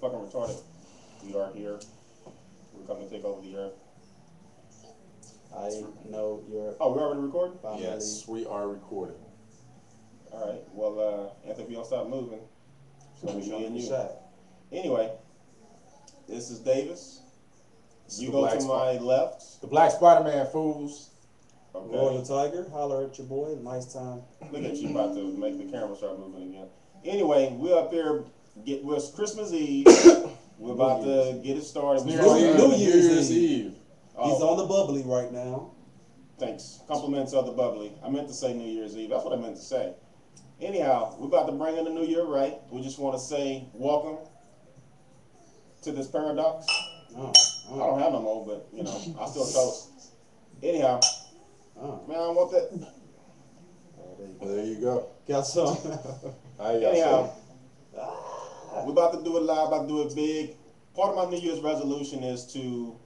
fucking retarded. We are here. We're coming to take over the earth. I know you're Oh, we already recording? family. Yes, we are recording. All right. Well, uh, Anthony, if you don't stop moving, it's gonna be me and you. Shot. Anyway, this is Davis. This You the go Black to Spot- my left. The Black Spider-Man fools. Okay. Royal Tiger, holler at your boy. Nice time. Look at you about to make the camera start moving again. Anyway, we're up here. Get well, it's Christmas Eve. we're about to get it started. New We're Year's, starting- Eve. New Year's Eve. Oh, He's on the bubbly right now. Thanks. Compliments of the bubbly. I meant to say New Year's Eve. That's what I meant to say. Anyhow, we're about to bring in the new year, right? We just want to say welcome to this paradox. Oh, oh, I don't have no more, but you know, I still toast. Anyhow, oh. man, I want that. Oh, there you Well, there you go. go. Got some. How you got Anyhow, some? We're about to do it live. About to do it big. Part of my New Year's resolution is to.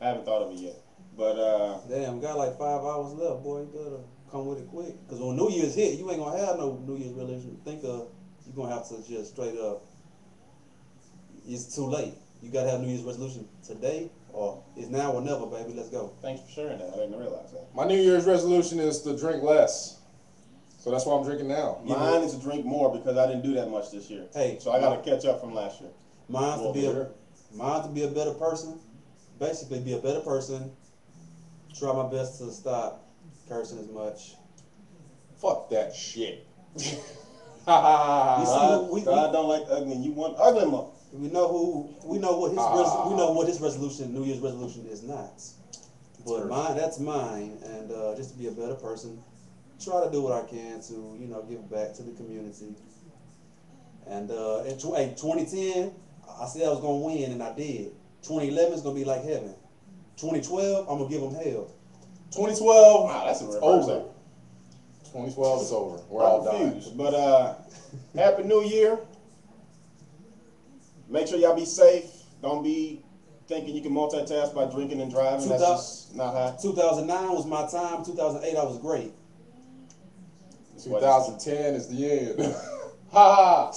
I haven't thought of it yet, but uh, Damn, got like five hours left, boy. You better come with it quick. Cause when New Year's hit, you ain't gonna have no New Year's resolution. Think of you gonna have to just straight up. It's too late. You gotta have New Year's resolution today, or it's now or never, baby. Let's go. thanks for sharing that. I didn't realize that. My New Year's resolution is to drink less. So that's why I'm drinking now. Mine is to drink more because I didn't do that much this year. Hey, So I got to catch up from last year. Mine's Well, to be a sure. mine's to be a better person. Basically, be a better person. Try my best to stop cursing as much. Fuck that shit. You see, God, we- we- God don't like ugly. You want ugly more. We know who. We know what his. Ah. Res, we know what his resolution, New Year's resolution, is not. But mine, that's mine, and uh, just to be a better person. Try to do what I can to, you know, give back to the community. And uh, in tw- hey, 2010, I said I was gonna win, and I did. 2011 is gonna be like heaven. 2012, I'm gonna give them hell. 2012. Wow, that's a it's over. 2012 is over. We're all I'm dying. confused. But uh, happy New Year. Make sure y'all be safe. Don't be thinking you can multitask by drinking and driving. That's just not how. 2009 was my time. 2008, I was great. 2010 is the end. ha ha.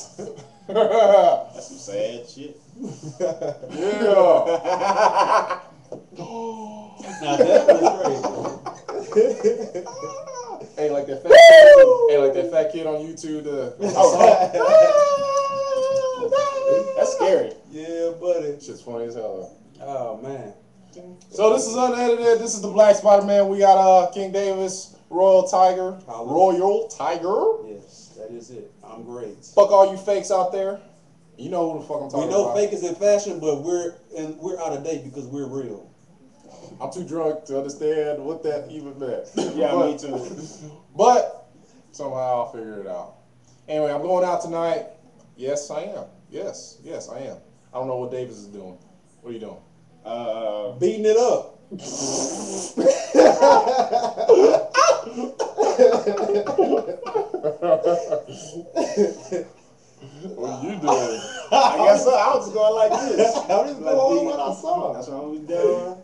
That's some sad shit. yeah. Now that was great. Ain't like that fat kid, ain't like that fat kid on YouTube. The That's scary. yeah, buddy. shit's funny as hell. Oh man. So this is unedited. This is the Black Spider Man. We got uh King Davis, Royal Tiger, Holla. Royal Tiger. Yes, that is it. I'm great. Fuck all you fakes out there. You know who the fuck I'm talking about. We know about. fake is in fashion, but we're and we're out of date because we're real. I'm too drunk to understand what that even meant. Yeah, but, me too. But somehow I'll figure it out. Anyway, I'm going out tonight. Yes, I am. Yes, yes, I am. I don't know what Davis is doing. What are you doing? Uh, Beating it up. What are you doing? I. I was going like this. I just Like go on being- what I saw. That's what we doing.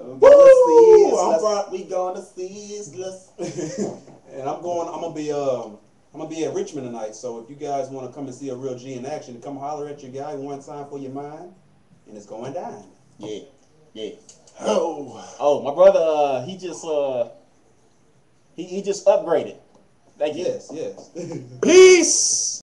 Woo! Woo! I'm I'm from- we going to Sizzlers. and I'm going. I'm gonna be um. I'm gonna be at Richmond tonight. So if you guys want to come and see a real G in action, come holler at your guy one time for your mind, and it's going down. Yeah, yeah. Oh. Oh, my brother, uh, he just uh, he, he just upgraded. Thank you. Yes, yes. Peace.